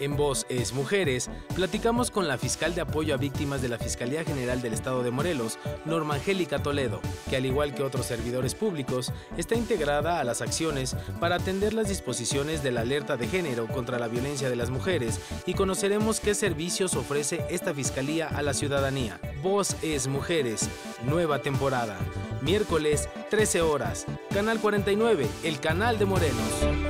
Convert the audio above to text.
En Voz es Mujeres, platicamos con la fiscal de apoyo a víctimas de la Fiscalía General del Estado de Morelos, Norma Angélica Toledo, que al igual que otros servidores públicos, está integrada a las acciones para atender las disposiciones de la alerta de género contra la violencia de las mujeres y conoceremos qué servicios ofrece esta Fiscalía a la ciudadanía. Voz es Mujeres, nueva temporada, miércoles 13 horas, Canal 49, el canal de Morelos.